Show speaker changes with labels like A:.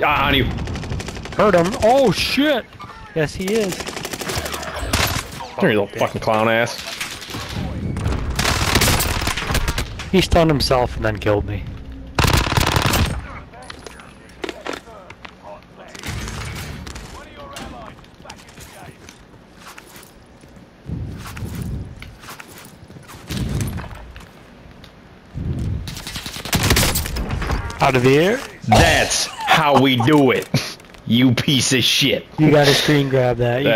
A: Ah, on you.
B: Hurt him. Oh shit. Yes, he is.
A: Come here, you little fucking clown ass.
B: He stunned himself and then killed me. Out of the air.
A: That's how we do it. You piece of shit.
B: You gotta screen grab that. You